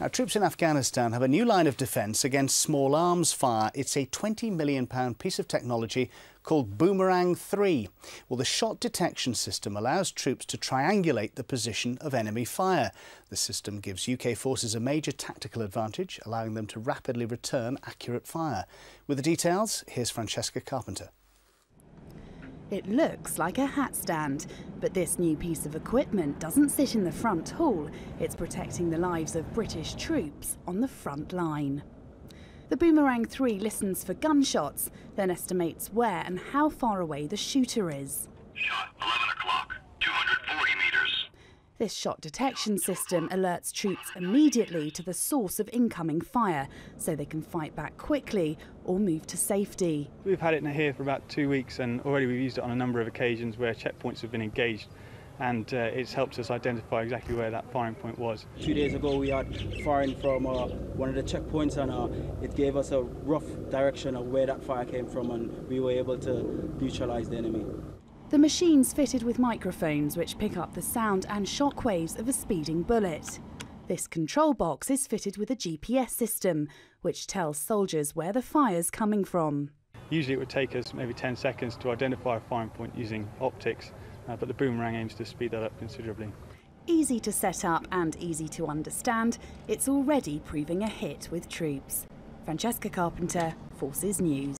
Now, troops in Afghanistan have a new line of defence against small arms fire. It's a £20 million piece of technology called Boomerang 3. Well, the shot detection system allows troops to triangulate the position of enemy fire. The system gives UK forces a major tactical advantage, allowing them to rapidly return accurate fire. With the details, here's Francesca Carpenter. It looks like a hat stand, but this new piece of equipment doesn't sit in the front hall. It's protecting the lives of British troops on the front line. The Boomerang 3 listens for gunshots, then estimates where and how far away the shooter is. Shot This shot detection system alerts troops immediately to the source of incoming fire so they can fight back quickly or move to safety. We've had it here for about two weeks and already we've used it on a number of occasions where checkpoints have been engaged and uh, it's helped us identify exactly where that firing point was. Two days ago we had firing from uh, one of the checkpoints and uh, it gave us a rough direction of where that fire came from and we were able to neutralise the enemy. The machine's fitted with microphones which pick up the sound and shock waves of a speeding bullet. This control box is fitted with a GPS system, which tells soldiers where the fire's coming from. Usually it would take us maybe 10 seconds to identify a firing point using optics, uh, but the boomerang aims to speed that up considerably. Easy to set up and easy to understand, it's already proving a hit with troops. Francesca Carpenter, Forces News.